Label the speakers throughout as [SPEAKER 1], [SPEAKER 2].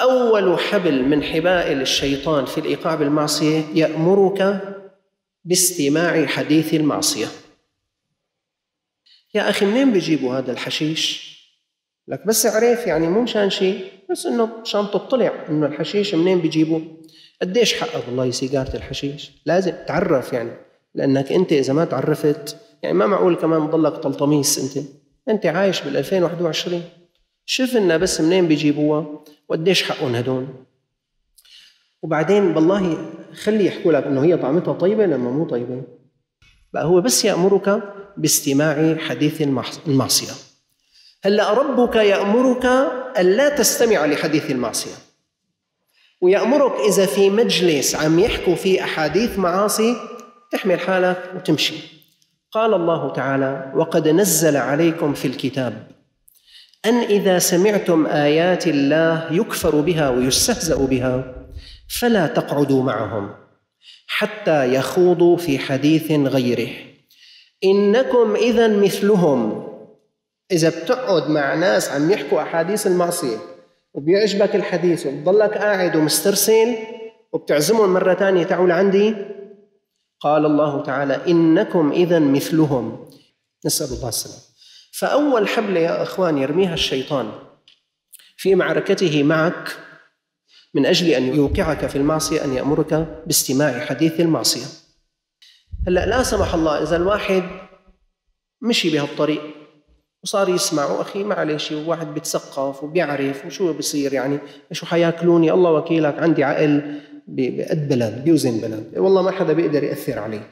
[SPEAKER 1] أول حبل من حبائل الشيطان في الإيقاع بالمعصية يأمرك باستماع حديث المعصية. يا أخي منين بيجيبوا هذا الحشيش؟ لك بس عرف يعني مو مشان شيء بس إنه مشان تطلع إنه الحشيش منين بيجيبوه؟ قديش حقك والله سيجارة الحشيش؟ لازم تعرف يعني لأنك أنت إذا ما تعرفت يعني ما معقول كمان بضلك طلطميس أنت. أنت عايش بال 2021 شوف لنا بس منين بيجيبوها؟ وقديش حقهم هدول؟ وبعدين بالله خلي يحكوا لك إنه هي طعمتها طيبة لما مو طيبة. بقى هو بس يأمرك باستماع حديث المعصية. هلأ ربك يأمرك ألا تستمع لحديث المعصية. ويأمرك إذا في مجلس عم يحكوا فيه أحاديث معاصي تحمل حالك وتمشي. قال الله تعالى وقد نزل عليكم في الكتاب أن إذا سمعتم آيات الله يكفر بها ويستهزأ بها فلا تقعدوا معهم حتى يخوضوا في حديث غيره. إنكم اذا مثلهم. إذا بتقعد مع ناس عم يحكوا أحاديث المعصية وبيعجبك الحديث وبتضلك قاعد ومسترسل وبتعزمهم مرة ثانية تعوا لعندي قال الله تعالى إنكم اذا مثلهم. نسأل الله السلامة. فأول حبله يا إخوان يرميها الشيطان في معركته معك من أجل أن يوقعك في المعصية أن يأمرك باستماع حديث المعصية. هلأ لا سمح الله إذا الواحد مشي بهالطريق وصار يسمع أخي معلش واحد بيتثقف وبيعرف وشو بصير يعني شو حياكلوني؟ الله وكيلك عندي عقل بقد بلد بيوزن بلد والله ما حدا بيقدر يأثر عليه.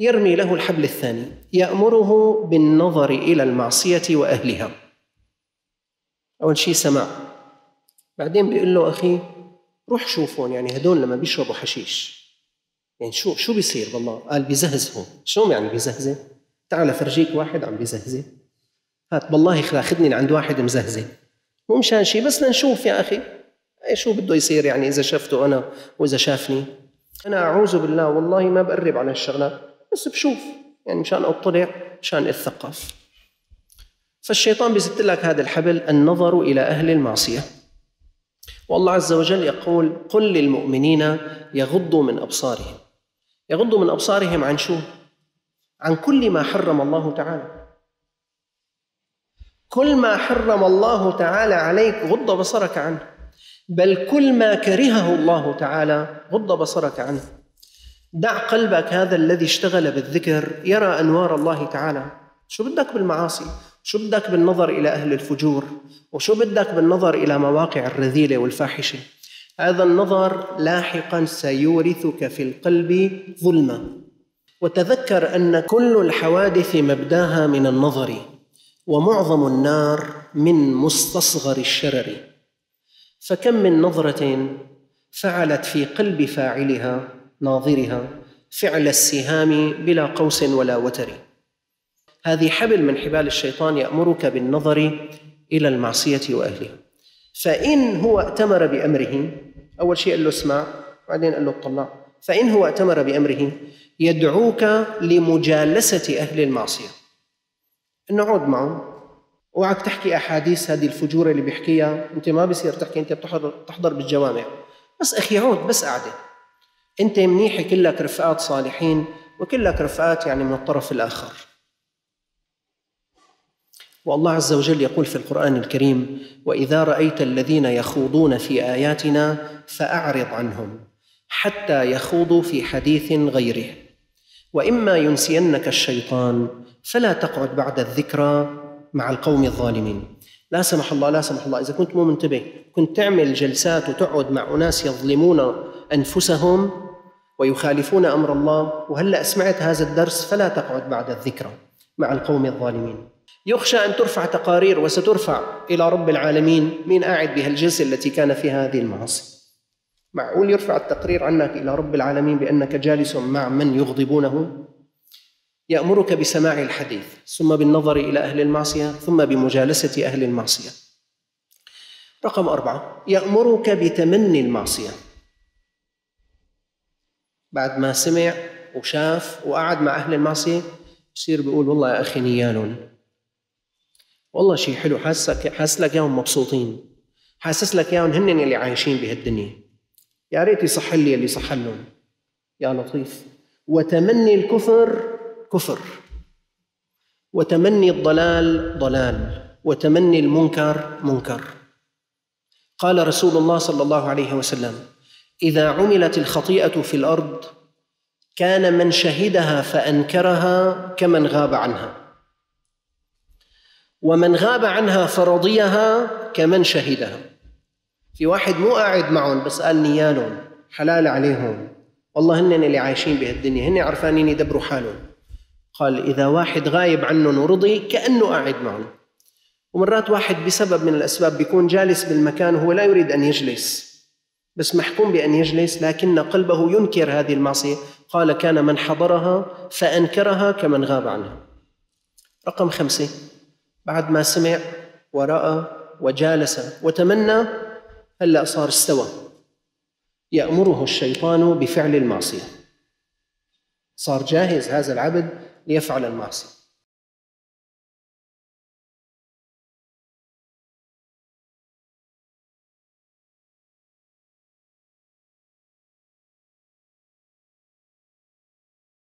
[SPEAKER 1] يرمي له الحبل الثاني يأمره بالنظر إلى المعصية وأهلها. أول شيء سمع بعدين بيقول له أخي روح شوفهم يعني هدول لما بيشربوا حشيش. يعني شو شو بيصير والله قال بيزهزهوا شو يعني بيزهزه؟ تعال فرجيك واحد عم بيزهزه. هات بالله خذني لعند واحد مزهزه. مو مشان شيء بس لنشوف يا أخي. اي شو بده يصير يعني إذا شفته أنا وإذا شافني؟ أنا أعوذ بالله والله ما بقرب على الشغلات. بس بشوف. يعني مشان اطلع مشان اتثقف فالشيطان بيزت لك هذا الحبل النظر إلى أهل المعصية. والله عز وجل يقول قل للمؤمنين يغضوا من أبصارهم. يغضوا من أبصارهم عن شو؟ عن كل ما حرم الله تعالى. كل ما حرم الله تعالى عليك غض بصرك عنه. بل كل ما كرهه الله تعالى غض بصرك عنه. دع قلبك هذا الذي اشتغل بالذكر يرى أنوار الله تعالى. شو بدك بالمعاصي؟ شو بدك بالنظر إلى أهل الفجور؟ وشو بدك بالنظر إلى مواقع الرذيلة والفاحشة؟ هذا النظر لاحقا سيورثك في القلب ظلمه وتذكر أن كل الحوادث مبداها من النظر ومعظم النار من مستصغر الشرر. فكم من نظرة فعلت في قلب فاعلها ناظرها فعل السهام بلا قوس ولا وتر. هذه حبل من حبال الشيطان يأمرك بالنظر إلى المعصية وأهلها. فإن هو ائتمر بأمره أول شيء قال له اسمع بعدين قال له اطلع. فإن هو ائتمر بأمره يدعوك لمجالسة أهل المعصية. انه عود معه. اوعك تحكي أحاديث هذه الفجور اللي بيحكيها. أنت ما بصير تحكي أنت بتحضر تحضر بالجوامع. بس أخي عود بس قعده انت منيح كلك رفقات صالحين وكلك رفقات يعني من الطرف الآخر. والله عز وجل يقول في القرآن الكريم وإذا رأيت الذين يخوضون في آياتنا فأعرض عنهم حتى يخوضوا في حديث غيره. وإما ينسينك الشيطان فلا تقعد بعد الذكرى مع القوم الظالمين. لا سمح الله لا سمح الله إذا كنت مو منتبه كنت تعمل جلسات وتقعد مع أناس يظلمون أنفسهم ويخالفون أمر الله وهلا سمعت هذا الدرس فلا تقعد بعد الذكرى مع القوم الظالمين. يخشى أن ترفع تقارير وسترفع إلى رب العالمين مين قاعد بهالجلسه التي كان فيها هذه المعاصي. معقول يرفع التقرير عنك إلى رب العالمين بأنك جالس مع من يغضبونه؟ يأمرك بسماع الحديث ثم بالنظر إلى أهل المعصية ثم بمجالسة أهل المعصية. رقم أربعة يأمرك بتمني المعصية. بعد ما سمع وشاف وقعد مع أهل المعصية بصير بيقول والله يا أخي نيال والله شيء حلو حاسك حاس لك إياهم مبسوطين. حاسس لك إياهم هن اللي عايشين بهالدنيا. يا ريت يصح لي اللي صح لهم. يا لطيف. وتمني الكفر كفر. وتمني الضلال ضلال. وتمني المنكر منكر. قال رسول الله صلى الله عليه وسلم إذا عملت الخطيئة في الأرض كان من شهدها فأنكرها كمن غاب عنها. ومن غاب عنها فرضيها كمن شهدها. في واحد مو قاعد معهم بس قال نيالهم حلال عليهم. والله هن اللي عايشين بهالدنيا هن عرفانين يدبروا حالهم. قال إذا واحد غايب عنهم ورضي كأنه قاعد معهم. ومرات واحد بسبب من الأسباب بيكون جالس بالمكان وهو لا يريد أن يجلس. بس محكوم بأن يجلس لكن قلبه ينكر هذه المعصية. قال كان من حضرها فأنكرها كمن غاب عنها. رقم خمسة. بعد ما سمع ورأى وجالس وتمنى هلأ صار استوى. يأمره الشيطان بفعل المعصية. صار جاهز هذا العبد ليفعل المعصية.